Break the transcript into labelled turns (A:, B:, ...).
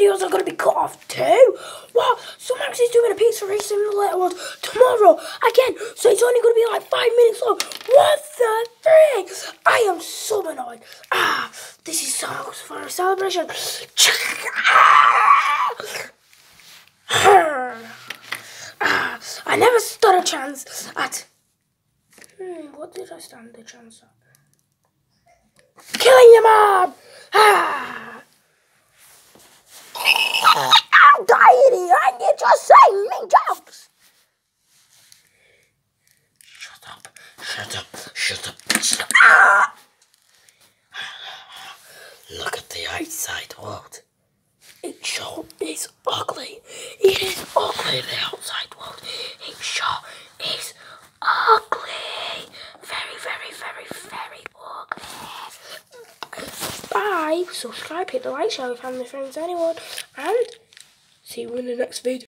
A: videos are going to be cut off too. What? So Max is doing a pizza race simulator one tomorrow again. So it's only going to be like five minutes long. What the frick? I am so annoyed. Ah, this is so for a celebration. Ah, I never stood a chance at. Hmm, what did I stand a chance at? Killing your mom! Ah! I'm dying and you're just saying me jokes! Shut up, shut up, shut up, shut up. Look at the outside world. It sure is ugly. It is ugly, the outside world. It sure is ugly. Very, very, very, very ugly. Bye. Subscribe, hit the like, share with family, friends, anyone. And see you in the next video.